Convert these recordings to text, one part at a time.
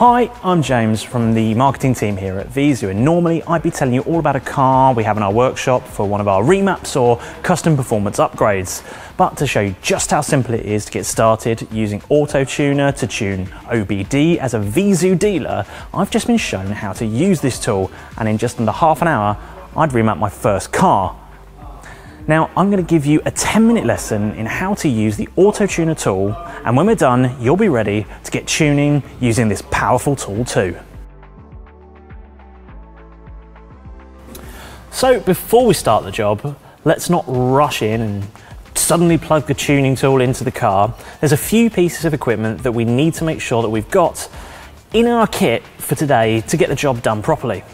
Hi, I'm James from the marketing team here at Viezu, and normally I'd be telling you all about a car we have in our workshop for one of our remaps or custom performance upgrades. But to show you just how simple it is to get started using AutoTuner to tune OBD as a Viezu dealer, I've just been shown how to use this tool, and in just under half an hour, I'd remap my first car. Now, I'm going to give you a 10 minute lesson in how to use the Auto Tuner tool, and when we're done, you'll be ready to get tuning using this powerful tool too. So, before we start the job, let's not rush in and suddenly plug the tuning tool into the car. There's a few pieces of equipment that we need to make sure that we've got in our kit for today to get the job done properly.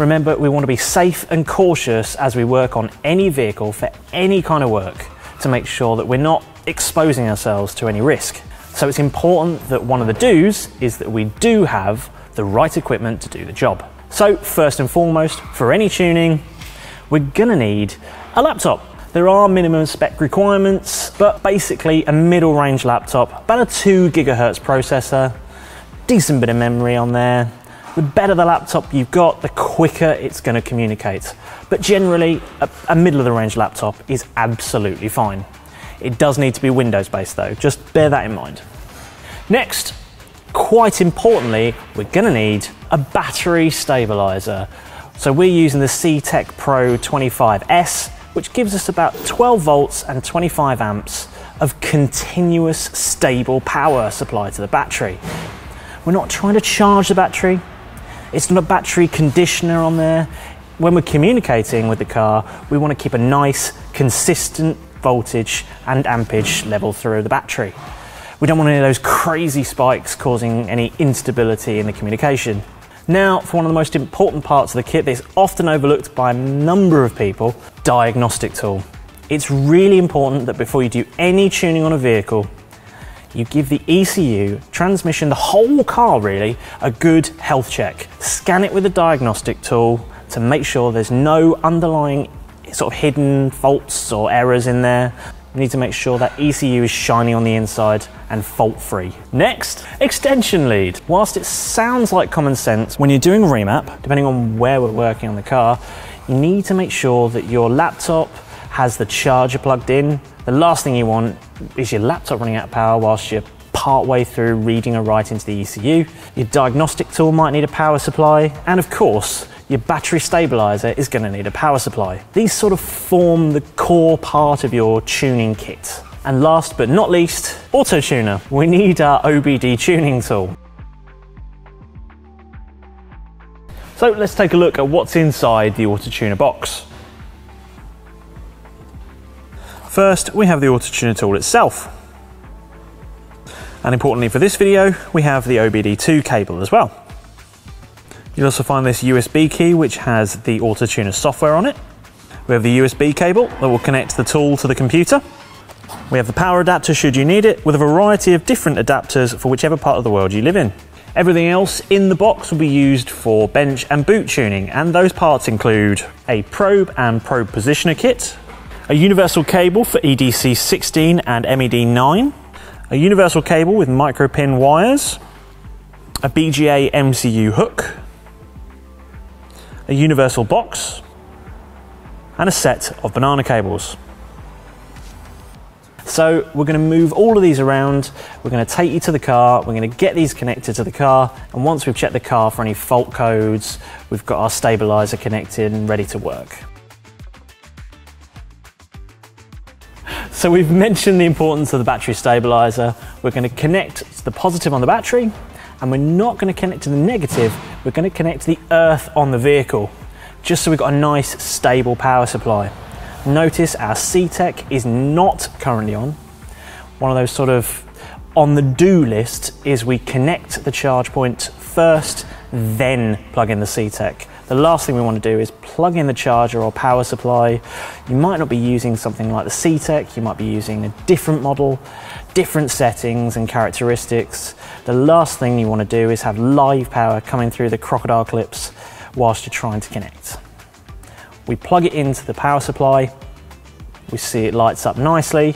Remember, we want to be safe and cautious as we work on any vehicle for any kind of work to make sure that we're not exposing ourselves to any risk. So it's important that one of the do's is that we do have the right equipment to do the job. So first and foremost, for any tuning, we're gonna need a laptop. There are minimum spec requirements, but basically a middle range laptop, about a two gigahertz processor, decent bit of memory on there, the better the laptop you've got, the quicker it's going to communicate. But generally, a, a middle of the range laptop is absolutely fine. It does need to be Windows based though, just bear that in mind. Next, quite importantly, we're going to need a battery stabilizer. So we're using the CTEK Pro 25S, which gives us about 12 volts and 25 amps of continuous stable power supply to the battery. We're not trying to charge the battery, it's not a battery conditioner on there. When we're communicating with the car, we want to keep a nice, consistent voltage and ampage level through the battery. We don't want any of those crazy spikes causing any instability in the communication. Now, for one of the most important parts of the kit that's often overlooked by a number of people, diagnostic tool. It's really important that before you do any tuning on a vehicle, you give the ECU, transmission, the whole car really, a good health check. Scan it with a diagnostic tool to make sure there's no underlying sort of hidden faults or errors in there. You need to make sure that ECU is shiny on the inside and fault free. Next, extension lead. Whilst it sounds like common sense, when you're doing remap, depending on where we're working on the car, you need to make sure that your laptop has the charger plugged in. The last thing you want is your laptop running out of power whilst you're part way through reading or writing to the ECU. Your diagnostic tool might need a power supply, and of course, your battery stabilizer is going to need a power supply. These sort of form the core part of your tuning kit. And last but not least, auto tuner. We need our OBD tuning tool. So let's take a look at what's inside the auto tuner box. First, we have the auto tuner tool itself. And importantly for this video, we have the OBD2 cable as well. You'll also find this USB key which has the auto tuner software on it. We have the USB cable that will connect the tool to the computer. We have the power adapter should you need it, with a variety of different adapters for whichever part of the world you live in. Everything else in the box will be used for bench and boot tuning, and those parts include a probe and probe positioner kit, a universal cable for EDC 16 and MED 9, a universal cable with micro pin wires, a BGA MCU hook, a universal box, and a set of banana cables. So we're going to move all of these around. We're going to take you to the car. We're going to get these connected to the car. And once we've checked the car for any fault codes, we've got our stabilizer connected and ready to work. So we've mentioned the importance of the battery stabilizer. We're going to connect to the positive on the battery and we're not going to connect to the negative. We're going to connect to the earth on the vehicle just so we've got a nice stable power supply. Notice our CTEK is not currently on. One of those sort of on the do list is we connect the charge point first, then plug in the CTEK. The last thing we want to do is plug in the charger or power supply. You might not be using something like the CTEK, you might be using a different model, different settings and characteristics. The last thing you want to do is have live power coming through the crocodile clips whilst you're trying to connect. We plug it into the power supply, we see it lights up nicely,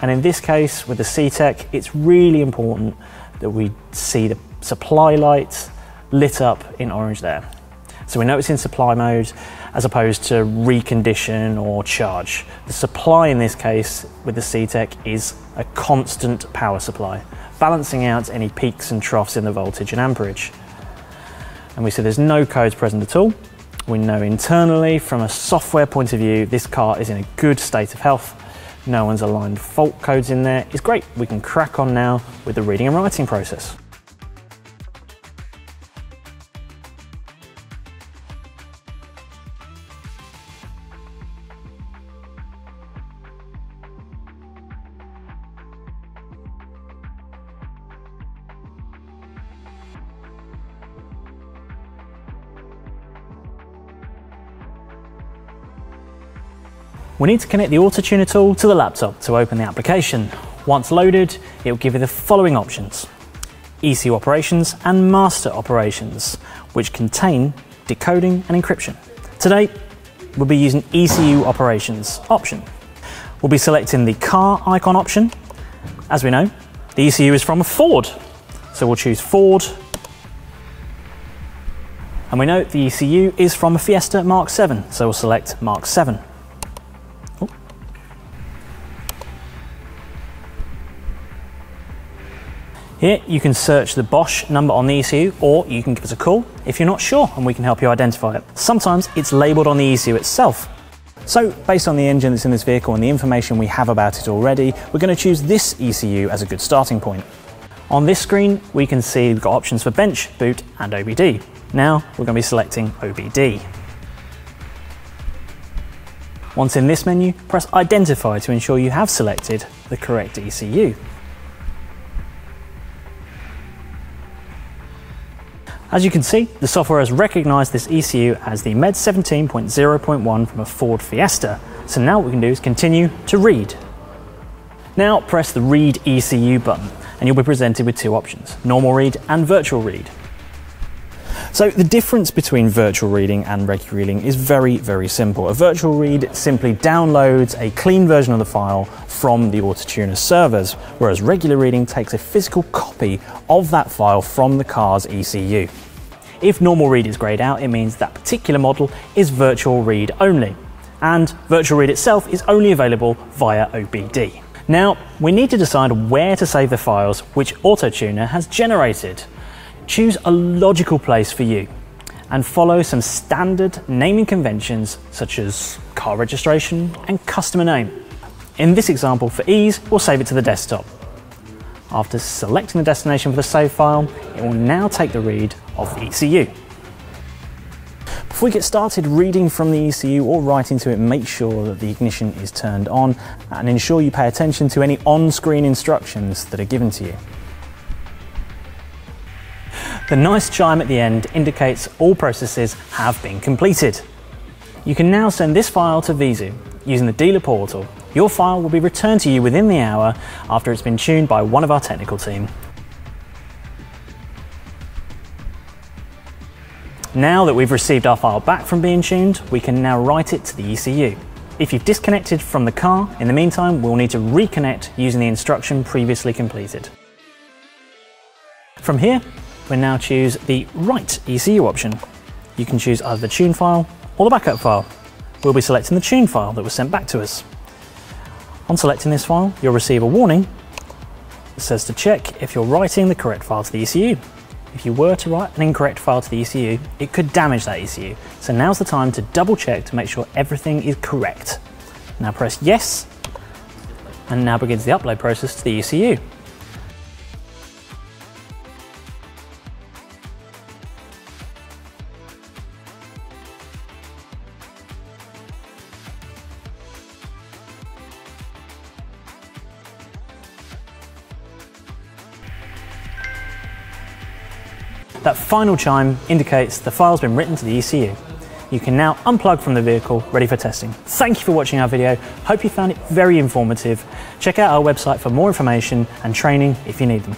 and in this case with the CTEK, it's really important that we see the supply light lit up in orange there. So we know it's in supply mode as opposed to recondition or charge. The supply in this case with the CTEK is a constant power supply, balancing out any peaks and troughs in the voltage and amperage. And we see there's no codes present at all. We know internally from a software point of view, this car is in a good state of health. No one's aligned fault codes in there. It's great. We can crack on now with the reading and writing process. We need to connect the AutoTuner tool to the laptop to open the application. Once loaded, it will give you the following options. ECU operations and master operations, which contain decoding and encryption. Today, we'll be using ECU operations option. We'll be selecting the car icon option. As we know, the ECU is from a Ford. So we'll choose Ford. And we know the ECU is from a Fiesta Mark 7, so we'll select Mark 7. Here you can search the Bosch number on the ECU or you can give us a call if you're not sure and we can help you identify it. Sometimes it's labelled on the ECU itself. So based on the engine that's in this vehicle and the information we have about it already, we're going to choose this ECU as a good starting point. On this screen we can see we've got options for bench, boot and OBD. Now we're going to be selecting OBD. Once in this menu, press Identify to ensure you have selected the correct ECU. As you can see, the software has recognised this ECU as the MED 17.0.1 from a Ford Fiesta. So now what we can do is continue to read. Now press the Read ECU button and you'll be presented with two options, normal read and virtual read. So the difference between virtual reading and regular reading is very, very simple. A virtual read simply downloads a clean version of the file from the AutoTuner servers, whereas regular reading takes a physical copy of that file from the car's ECU. If normal read is grayed out, it means that particular model is virtual read only, and virtual read itself is only available via OBD. Now, we need to decide where to save the files which AutoTuner has generated. Choose a logical place for you and follow some standard naming conventions such as car registration and customer name. In this example, for ease, we'll save it to the desktop. After selecting the destination for the save file, it will now take the read of the ECU. Before we get started reading from the ECU or writing to it, make sure that the ignition is turned on and ensure you pay attention to any on-screen instructions that are given to you. The nice chime at the end indicates all processes have been completed. You can now send this file to Viezu using the dealer portal. Your file will be returned to you within the hour after it's been tuned by one of our technical team. Now that we've received our file back from being tuned, we can now write it to the ECU. If you've disconnected from the car, in the meantime, we'll need to reconnect using the instruction previously completed. From here, we now choose the Write ECU option. You can choose either the tune file or the backup file. We'll be selecting the tune file that was sent back to us. On selecting this file, you'll receive a warning that says to check if you're writing the correct file to the ECU. If you were to write an incorrect file to the ECU, it could damage that ECU. So now's the time to double check to make sure everything is correct. Now press yes, and now begins the upload process to the ECU. That final chime indicates the file's been written to the ECU. You can now unplug from the vehicle, ready for testing. Thank you for watching our video. Hope you found it very informative. Check out our website for more information and training if you need them.